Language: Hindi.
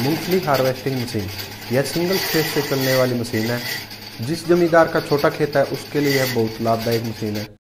मूंगफली हार्वेस्टिंग मशीन यह सिंगल फेस से चलने वाली मशीन है। जिस जमींदार का छोटा खेत है, उसके लिए यह बहुत लाभदायक मशीन है।